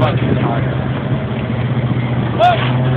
bunch of times. Look!